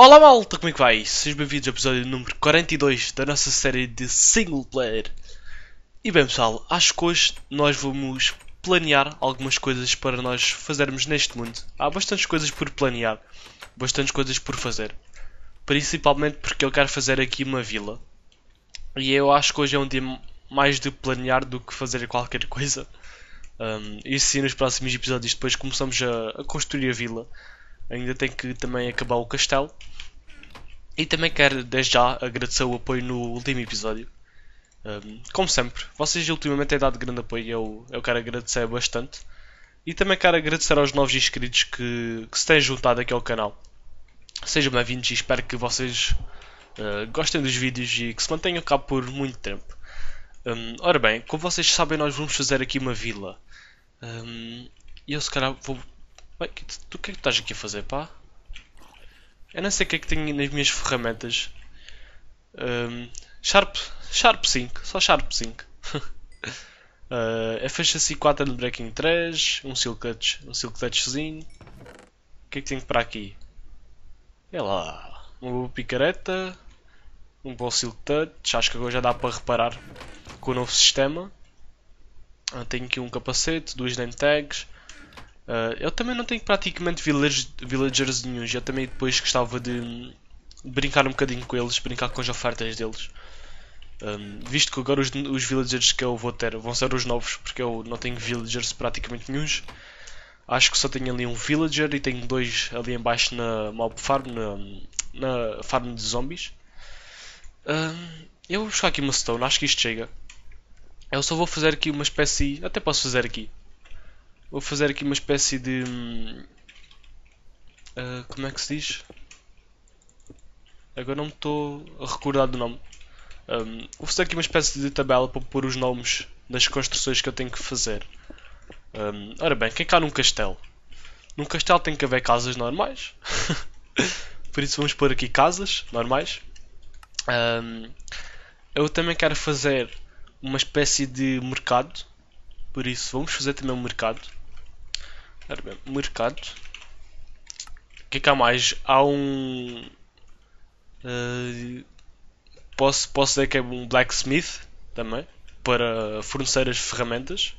Olá malta, como é que vai? Sejam bem-vindos ao episódio número 42 da nossa série de single player. E bem pessoal, acho que hoje nós vamos planear algumas coisas para nós fazermos neste mundo. Há bastantes coisas por planear, bastantes coisas por fazer. Principalmente porque eu quero fazer aqui uma vila. E eu acho que hoje é um dia mais de planear do que fazer qualquer coisa. Um, e sim, nos próximos episódios depois começamos a, a construir a vila. Ainda tem que também acabar o castelo. E também quero desde já agradecer o apoio no último episódio. Um, como sempre, vocês ultimamente têm dado grande apoio e eu, eu quero agradecer bastante. E também quero agradecer aos novos inscritos que, que se têm juntado aqui ao canal. Sejam bem-vindos e espero que vocês uh, gostem dos vídeos e que se mantenham cá por muito tempo. Um, ora bem, como vocês sabem, nós vamos fazer aqui uma vila. Um, e eu se calhar vou. Ué, tu o que é que estás aqui a fazer, pá? Eu não sei o que é que tenho nas minhas ferramentas. Um, Sharp, Sharp 5, só Sharp 5. uh, fecha-se 4 no Breaking 3, um Silk Touch, um Silk Touchzinho. O que é que tenho para aqui? É lá, uma boa picareta, um bom Silk Touch, acho que agora já dá para reparar com o novo sistema. Uh, tenho aqui um capacete, duas name tags. Uh, eu também não tenho praticamente villagers, villagers nenhums. Eu também depois gostava de brincar um bocadinho com eles, brincar com as ofertas deles. Um, visto que agora os, os, villagers que eu vou ter vão ser os novos, porque eu não tenho villagers praticamente nenhums. Acho que só tenho ali um villager e tenho dois ali embaixo na mob farm, na, na farm de zombies. Um, eu vou buscar aqui uma stone, acho que isto chega. Eu só vou fazer aqui uma espécie. Até posso fazer aqui. Vou fazer aqui uma espécie de. Uh, como é que se diz? Agora não me estou a recordar do nome. Um, vou fazer aqui uma espécie de tabela para pôr os nomes das construções que eu tenho que fazer. Um, ora bem, quem cá num castelo? Num castelo tem que haver casas normais. Por isso vamos pôr aqui casas normais. Um, eu também quero fazer uma espécie de mercado. Por isso, vamos fazer também um mercado. Mercado. O que é que há mais? Há um. Uh, posso, posso dizer que é um blacksmith também. Para fornecer as ferramentas.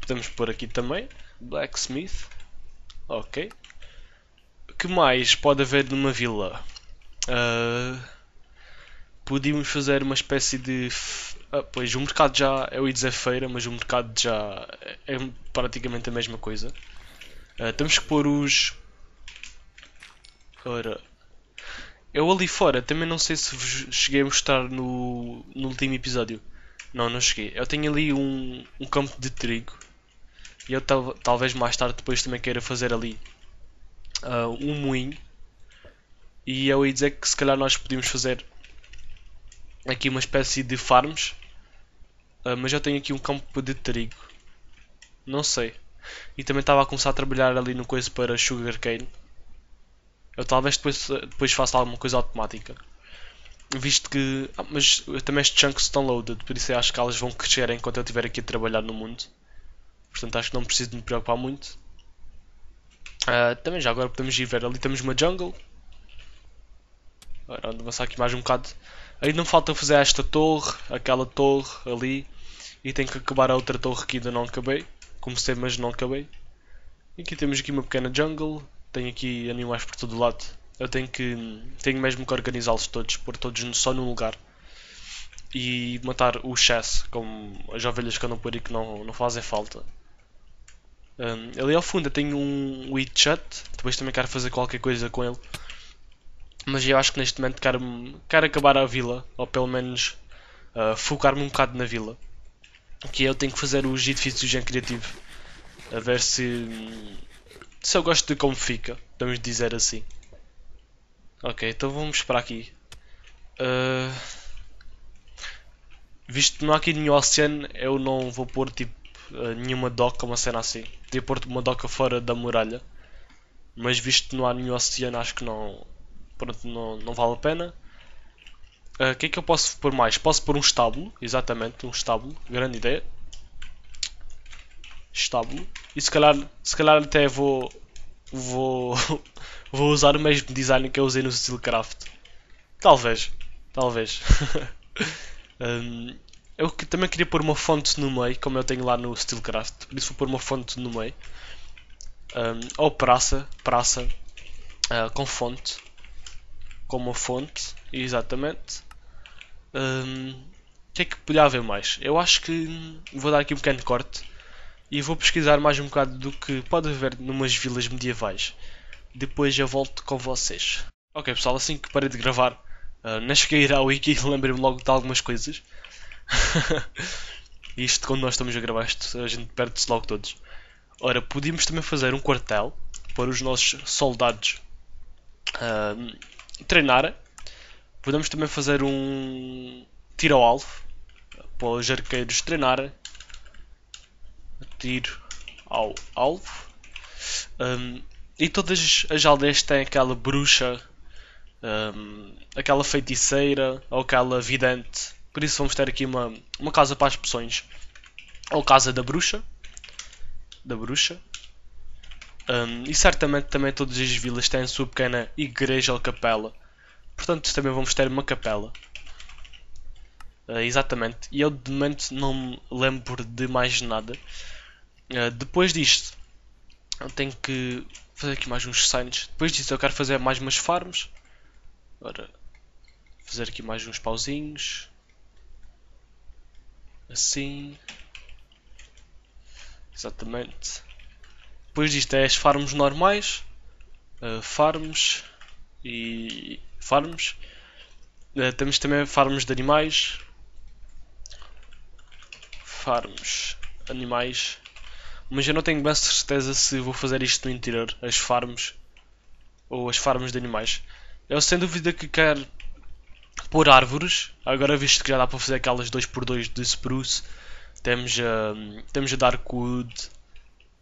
Podemos pôr aqui também. Blacksmith. Ok. O que mais pode haver numa vila? Uh, podíamos fazer uma espécie de ah, pois o mercado já, eu ia dizer feira, mas o mercado já é praticamente a mesma coisa. Uh, temos que pôr os. Ora. Eu ali fora também não sei se cheguei a mostrar no, no último episódio. Não, não cheguei. Eu tenho ali um, um campo de trigo. E eu tal, talvez mais tarde depois também queira fazer ali uh, um moinho. E eu ia dizer que se calhar nós podíamos fazer aqui uma espécie de farms Uh, mas já tenho aqui um campo de trigo. Não sei. E também estava a começar a trabalhar ali no coisa para sugarcane. Eu talvez depois, depois faça alguma coisa automática. Visto que. Ah, mas também estes chunks estão loaded, por isso acho que elas vão crescer enquanto eu estiver aqui a trabalhar no mundo. Portanto acho que não preciso de me preocupar muito. Uh, também já agora podemos ir ver. Ali temos uma jungle. Agora avançar aqui mais um bocado. Aí não falta fazer esta torre, aquela torre ali. E tenho que acabar a outra torre que ainda não acabei. Comecei mas não acabei. E aqui temos aqui uma pequena jungle. Tenho aqui animais por todo lado. Eu tenho que. Tenho mesmo que organizá-los todos, pôr todos só num lugar. E matar o chess, como as ovelhas que andam por aí que não, não fazem falta. Um, ali ao fundo eu tenho um Witchat. Depois também quero fazer qualquer coisa com ele. Mas eu acho que neste momento quero, quero acabar a vila, ou pelo menos uh, focar-me um bocado na vila. Que eu tenho que fazer os edifícios em criativo. A ver se, se eu gosto de como fica, vamos dizer assim. Ok, então vamos para aqui. Uh, visto que não há aqui nenhum oceano, eu não vou pôr tipo uh, nenhuma doca, uma cena assim. Podia pôr uma doca fora da muralha. Mas visto que não há nenhum oceano, acho que não, pronto, não, não vale a pena. Ah, o uh, que é que eu posso pôr mais? Posso pôr um estábulo, exatamente, um estábulo, grande ideia. Estábulo. E se calhar, se calhar até vou, vou, vou usar o mesmo design que eu usei no Steelcraft. Talvez. Talvez. um, eu também queria pôr uma fonte no meio, como eu tenho lá no Steelcraft. Por isso vou pôr uma fonte no meio. Um, ou praça. Praça. Uh, com fonte. Com uma fonte. Exatamente. Um, o que é que podia haver mais? Eu acho que vou dar aqui um pequeno corte e vou pesquisar mais um bocado do que pode haver numas vilas medievais. Depois eu volto com vocês. Ok pessoal, assim que parei de gravar, uh, nem cheguei a ir ao wiki e lembrei-me logo de algumas coisas. isto quando nós estamos a gravar isto, a gente perde-se logo todos. Ora, podíamos também fazer um quartel para os nossos soldados uh, treinarem. Podemos também fazer um tiro ao alvo para os arqueiros treinarem tiro ao alvo. Um, e todas as aldeias têm aquela bruxa, um, aquela feiticeira ou aquela vidente. Por isso vamos ter aqui uma, uma casa para as poções. Ou casa da bruxa. Da bruxa. Um, e certamente também todas as vilas têm a sua pequena igreja ou capela. Portanto também vamos ter uma capela. Uh, exatamente. E eu de momento não me lembro de mais nada. Uh, depois disto, eu tenho que fazer aqui mais uns signs. Depois disto, eu quero fazer mais umas farms. Ora, fazer aqui mais uns pauzinhos. Assim. Exatamente. Depois disto é as farms normais. Uh, farms. E. Farms. Uh, temos também farms de animais. Farms. Animais. Mas eu não tenho bem certeza se vou fazer isto no interior, as farms ou as farms de animais. Eu sem dúvida que quero pôr árvores. Agora visto que já dá para fazer aquelas 2x2 de spruce, temos a, temos a Darkwood,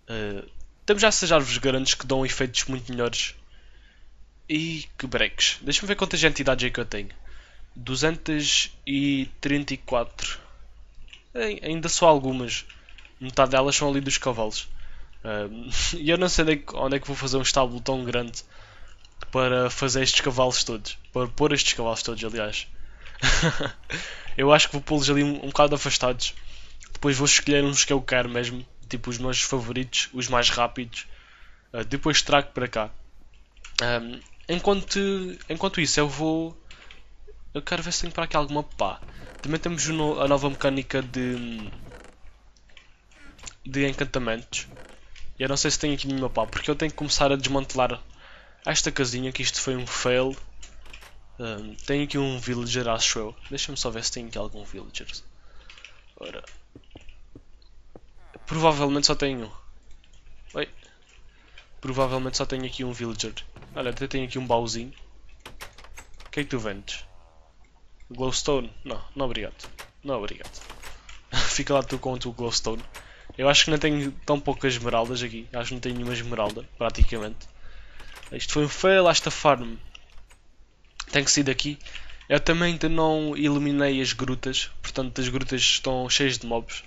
uh, temos já essas árvores grandes que dão efeitos muito melhores. E que breaks. Deixa-me ver quantas entidades é que eu tenho. 234. ainda só algumas metade delas são ali dos cavalos. e eu não sei onde é que vou fazer um estábulo tão grande para fazer estes cavalos todos. Para pôr estes cavalos todos, aliás. eu acho que vou pô-los ali um, um bocado afastados. Depois vou escolher uns que eu quero mesmo. Tipo os meus favoritos, os mais rápidos. Uh, depois trago para cá. Enquanto, enquanto isso, eu vou. Eu quero ver se tenho para aqui alguma pá. Também temos a nova mecânica de de encantamentos. Eu não sei se tenho aqui nenhuma pá, porque eu tenho que começar a desmantelar esta casinha, que isto foi um fail. Um, tenho aqui um villager, acho eu. Deixa-me só ver se tem aqui algum villager. Ora. Provavelmente só tenho. Oi. Provavelmente só tenho aqui um villager. Olha, até tenho aqui um baúzinho. O que é que tu vendes? Glowstone? Não, não obrigado. Não obrigado. Fica lá tu com o teu glowstone. Eu acho que não tenho tão poucas esmeraldas aqui. Acho que não tenho nenhuma esmeralda, praticamente. Isto foi um fail, esta farm. Tem que sair daqui. Eu também ainda não eliminei as grutas. Portanto, as grutas estão cheias de mobs.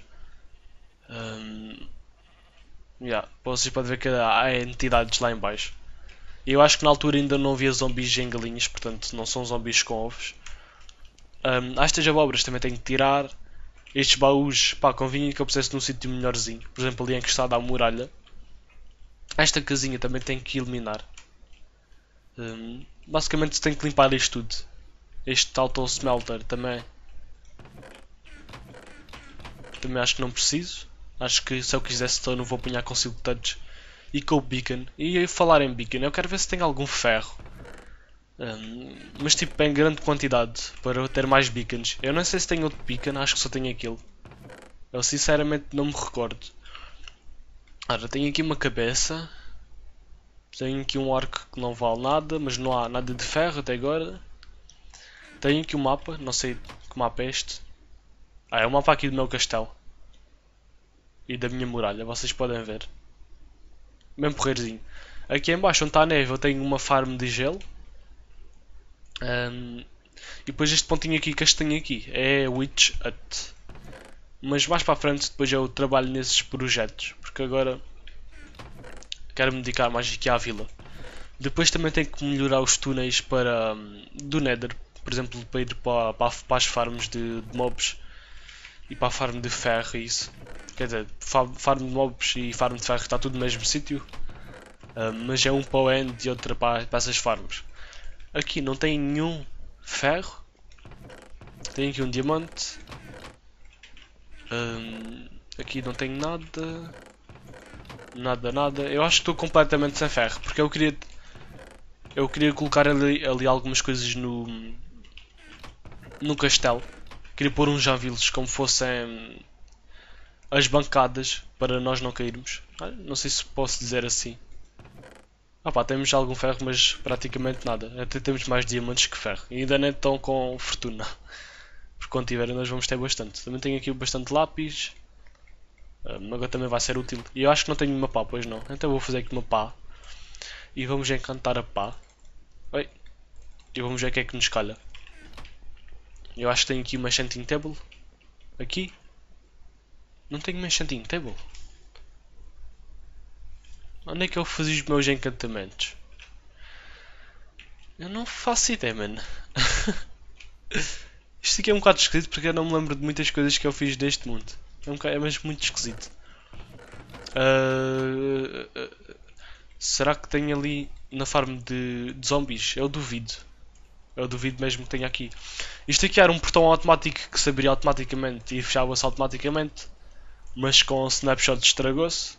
Um, yeah, vocês podem ver que há entidades lá em baixo. Eu acho que na altura ainda não havia zombies em galinhas, portanto não são zombies com ovos. Um, estas abóboras também tenho que tirar. Estes baús, pá, convinha que eu pusesse num sítio melhorzinho. Por exemplo, ali encostado à muralha. Esta casinha também tem que eliminar. Um, basicamente tem que limpar isto tudo. Este auto smelter também. Também acho que não preciso. Acho que se eu quisesse então não vou apanhar com silk touch. E com o beacon. E falar em beacon, eu quero ver se tem algum ferro. Um, mas tipo em grande quantidade para ter mais beacons. Eu não sei se tenho outro beacon, acho que só tenho aquilo. Eu sinceramente não me recordo. Ora, tenho aqui uma cabeça. Tenho aqui um arco que não vale nada, mas não há nada de ferro até agora. Tenho aqui um mapa, não sei que mapa é este. Ah, é o mapa aqui do meu castelo. E da minha muralha, vocês podem ver. Mesmo porreirozinho. Aqui em baixo onde está a neve eu tenho uma farm de gelo. Um, e depois este pontinho aqui tem aqui é Witch Hut. Mas mais para a frente depois eu trabalho nesses projetos. Porque agora quero me dedicar mais aqui à vila. Depois também tenho que melhorar os túneis para, hum, do Nether, por exemplo, para ir para, para, para as farms de, de, mobs e para a farm de ferro e isso. Quer dizer, farm de mobs e farm de ferro está tudo no mesmo sítio, uh, mas é um para o end e outra para, para essas farms. Aqui não tem nenhum ferro, tem aqui um diamante, um, aqui não tenho nada, nada, nada. Eu acho que estou completamente sem ferro, porque eu queria eu queria colocar ali, ali algumas coisas no no castelo. Queria pôr uns javilos como fossem as bancadas para nós não cairmos. Ah, não sei se posso dizer assim. Ah pá, temos algum ferro, mas praticamente nada. Até temos mais diamantes que ferro. E ainda nem estão com fortuna. Porque quando tiverem nós vamos ter bastante. Também tenho aqui bastante lápis. Um, agora também vai ser útil. E eu acho que não tenho uma pá, pois não. Então vou fazer aqui uma pá. E vamos encantar a pá. Oi. E vamos ver o que é que nos calha. Eu acho que tenho aqui uma enchanting table. Aqui. Não tenho uma enchanting table. Onde é que eu fazia os meus encantamentos? Eu não faço ideia, mano. Isto aqui é um bocado esquisito porque eu não me lembro de muitas coisas que eu fiz deste mundo. É, um bocado, é mesmo muito esquisito. Uh, será que tem ali na farm de, de zombies? Eu duvido. Eu duvido mesmo que tenha aqui. Isto aqui era um portão automático que se abria automaticamente e fechava-se automaticamente. Mas com o snapshot estragou-se.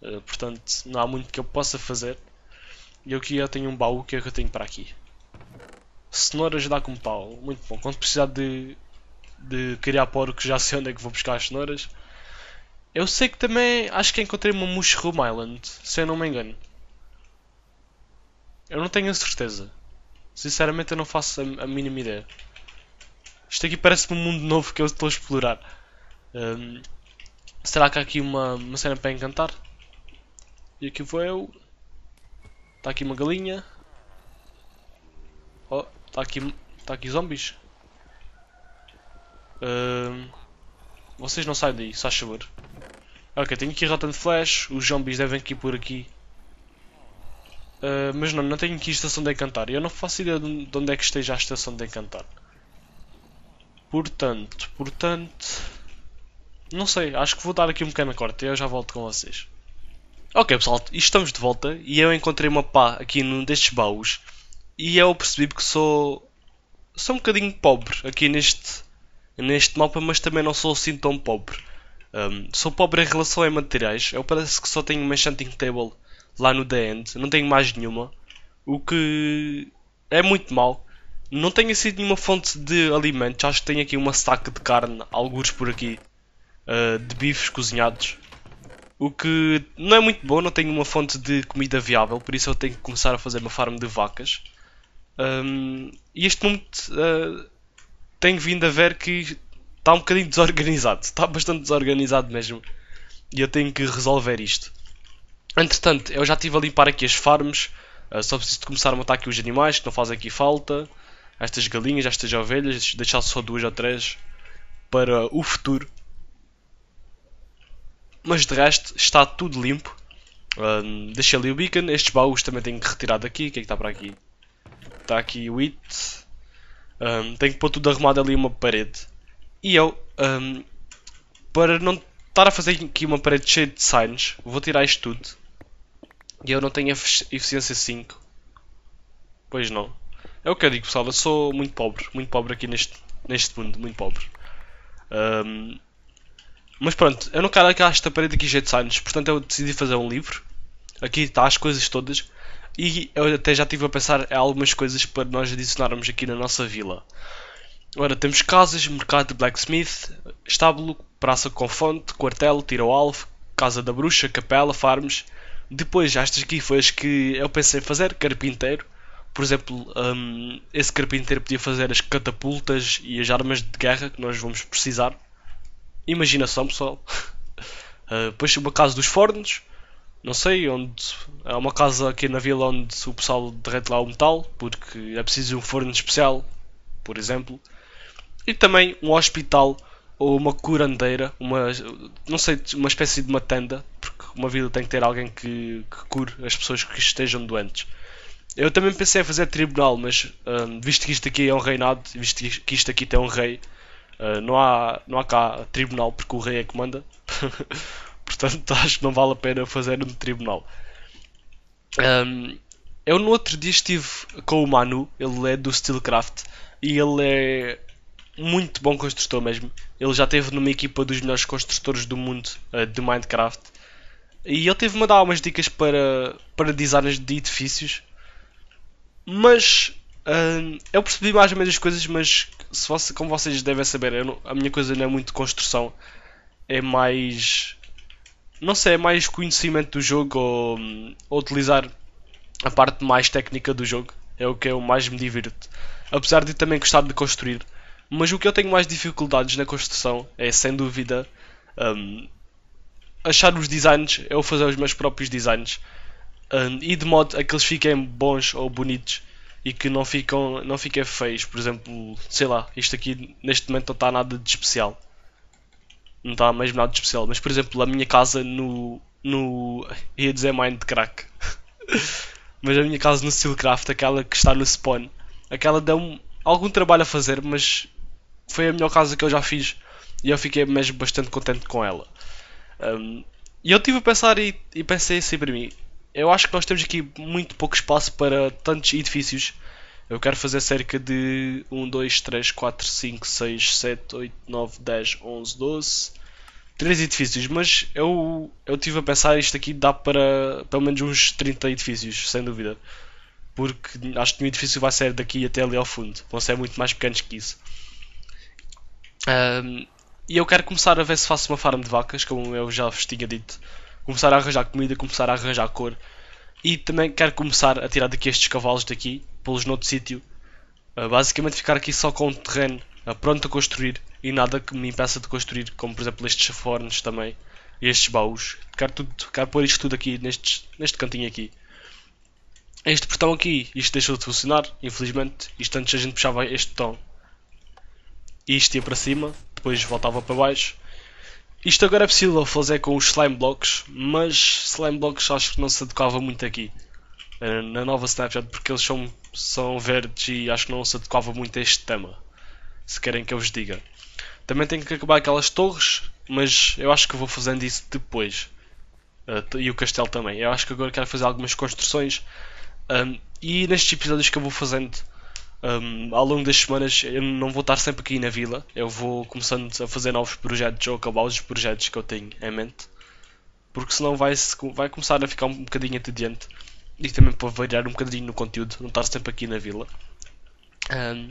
Uh, portanto, não há muito que eu possa fazer. E eu aqui já tenho um baú que é que eu tenho para aqui. Cenouras dá com pau. Muito bom. Quando precisar de, de criar porcos, já sei onde é que vou buscar as cenouras. Eu sei que também acho que encontrei uma Mushroom Island, se eu não me engano. Eu não tenho a certeza. Sinceramente eu não faço a, a mínima ideia. Isto aqui parece-me um mundo novo que eu estou a explorar. Um, será que há aqui uma, uma cena para encantar? E aqui vou eu. Está aqui uma galinha. Oh, está aqui, está aqui zombies. Um, vocês não saem daí, só favor. Ok, tenho aqui Rotten Flash. Os zombies devem ir por aqui. Uh, mas não, não tenho aqui estação de encantar. Eu não faço ideia de onde é que esteja a estação de encantar. Portanto, portanto... Não sei, acho que vou dar aqui um pequeno corte e eu já volto com vocês. Ok pessoal, estamos de volta e eu encontrei uma pá aqui num destes baús e eu percebi que sou... Sou um bocadinho pobre aqui neste, neste mapa, mas também não sou assim tão pobre. Um, sou pobre em relação a materiais. Eu parece que só tenho uma enchanting table lá no The End. Não tenho mais nenhuma. O que é muito mal. Não tenho assim nenhuma fonte de alimentos. Acho que tenho aqui uma saca de carne, alguns por aqui, uh, de bifes cozinhados. O que não é muito bom, não tenho uma fonte de comida viável, por isso eu tenho que começar a fazer uma farm de vacas. Um, e este momento uh, tenho vindo a ver que está um bocadinho desorganizado. Está bastante desorganizado mesmo. E eu tenho que resolver isto. Entretanto, eu já estive a limpar aqui as farms. Uh, só preciso de começar a matar aqui os animais que não fazem aqui falta. Estas galinhas, estas ovelhas. Deixar só duas ou três para o futuro. Mas de resto, está tudo limpo. Uh, deixei ali o beacon. Estes baús também tenho que retirar daqui. O que é que está para aqui? Está aqui o it. Um, tenho que pôr tudo arrumado ali uma parede. E eu, um, para não estar a fazer aqui uma parede cheia de signs, vou tirar isto tudo. E eu não tenho eficiência 5. Pois não. É o que eu digo, pessoal. Eu sou muito pobre. Muito pobre aqui neste, neste mundo. Muito pobre. Um, mas pronto, eu não quero aquela esta parede aqui cheia de signs. Portanto, eu decidi fazer um livro. Aqui está as coisas todas. E eu até já estive a pensar em algumas coisas para nós adicionarmos aqui na nossa vila. Ora, temos casas, mercado de blacksmith, estábulo, praça com fonte, quartel, tiro-alvo, casa da bruxa, capela, farms. Depois, estas aqui foi as que eu pensei fazer, carpinteiro. Por exemplo, um, esse carpinteiro podia fazer as catapultas e as armas de guerra que nós vamos precisar. Imaginação, pessoal. Uh, depois uma casa dos fornos. Não sei, onde é uma casa aqui na vila onde o pessoal derrete lá o metal, porque é preciso um forno especial, por exemplo e também um hospital ou uma curandeira, uma, não sei, uma espécie de uma tenda, porque uma vila tem que ter alguém que, que cure as pessoas que estejam doentes. Eu também pensei em fazer tribunal, mas um, visto que isto aqui é um reinado, visto que isto aqui tem um rei, uh, não, há, não há cá tribunal porque o rei é que manda. Portanto, acho que não vale a pena fazer um tribunal. Um, eu no outro dia estive com o Manu, ele é do Steelcraft e ele é muito bom construtor mesmo. Ele já esteve numa equipa dos melhores construtores do mundo uh, de Minecraft. E ele teve-me a dar umas dicas para, para designs de edifícios. Mas uh, eu percebi mais ou menos as coisas, mas se você, como vocês devem saber, não, a minha coisa não é muito construção. É mais. Não sei, é mais conhecimento do jogo ou, ou utilizar a parte mais técnica do jogo. É o que eu mais me divirto. Apesar de também gostar de construir. Mas o que eu tenho mais dificuldades na construção é, sem dúvida, um, achar os designs, eu fazer os meus próprios designs um, e de modo a que eles fiquem bons ou bonitos e que não, ficam, não fiquem feios. Por exemplo, sei lá, isto aqui neste momento não está nada de especial. Não está mesmo nada de especial. Mas, por exemplo, a minha casa no. no ia dizer Minecraft. mas a minha casa no Steelcraft, aquela que está no spawn, aquela deu algum trabalho a fazer, mas foi a melhor casa que eu já fiz e eu fiquei mesmo bastante contente com ela. Um, e eu estive a pensar e, e, pensei assim para mim: eu acho que nós temos aqui muito pouco espaço para tantos edifícios. Eu quero fazer cerca de 1, 2, 3, 4, 5, 6, 7, 8, 9, 10, 11, 12, 13 edifícios. Mas eu, eu a pensar: isto aqui dá para pelo menos uns 30 edifícios, sem dúvida. Porque acho que o edifício vai ser daqui até ali ao fundo. Vão ser muito mais pequenos que isso. Um, e eu quero começar a ver se faço uma farm de vacas, como eu já vos tinha dito. Começar a arranjar comida, começar a arranjar cor. E também quero começar a tirar daqui estes cavalos daqui, pô-los noutro sítio. Uh, basicamente ficar aqui só com o terreno uh, pronto a construir e nada que me impeça de construir, como por exemplo estes fornos também. E estes baús. Quero, tudo, quero pôr isto tudo aqui nestes, neste cantinho aqui. Este portão aqui, isto deixou de funcionar, infelizmente. Isto antes a gente puxava este botão isto ia para cima, depois voltava para baixo. Isto agora é possível fazer com os slime blocks, mas slime blocks acho que não se adequava muito aqui. Eh, na nova Snapchat, porque eles são, são verdes e acho que não se adequava muito a este tema. Se querem que eu vos diga. Também tenho que acabar aquelas torres, mas eu acho que vou fazendo isso depois. Uh, e o castelo também. Eu acho que agora quero fazer algumas construções. Um, e nestes episódios que eu vou fazendo, um, ao longo das semanas eu não vou estar sempre aqui na vila, eu vou começando a fazer novos projetos ou acabar os projetos que eu tenho em mente, porque senão vai, vai começar a ficar um bocadinho entediante e também para variar um bocadinho no conteúdo, não estar sempre aqui na vila. Um,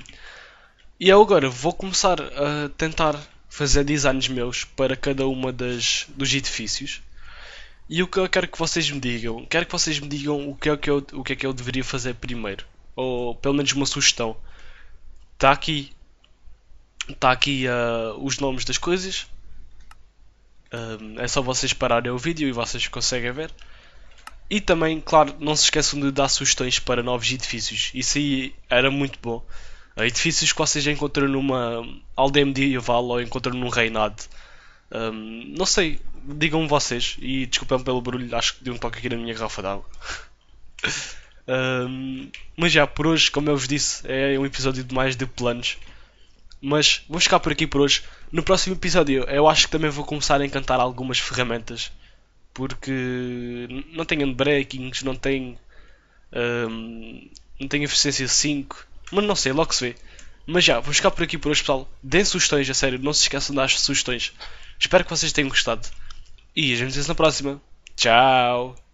e eu agora vou começar a tentar fazer designs meus para cada uma das dos edifícios. E o que eu quero que vocês me digam, quero que vocês me digam o que é que eu, o que é que eu deveria fazer primeiro ou pelo menos uma sugestão. Está aqui, está aqui uh, os nomes das coisas. Uh, é só vocês pararem o vídeo e vocês conseguem ver. E também, claro, não se esqueçam de dar sugestões para novos edifícios. Isso aí era muito bom. Edifícios que vocês encontram numa aldeia medieval ou encontram num reinado. Um, não sei, digam vocês. E desculpem pelo barulho, acho que deu um toque aqui na minha garrafa d'água. Mas já, por hoje, como eu vos disse, é um episódio de mais de planos. Mas vou ficar por aqui por hoje. No próximo episódio, eu acho que também vou começar a encantar algumas ferramentas. Porque não tenho unbreakings, não tenho. Um, não tenho eficiência 5. Mas não sei, logo se vê. Mas já, vou ficar por aqui por hoje, pessoal. Deem sugestões, a sério. Não se esqueçam dar sugestões. Espero que vocês tenham gostado. E a gente se vê na próxima. Tchau!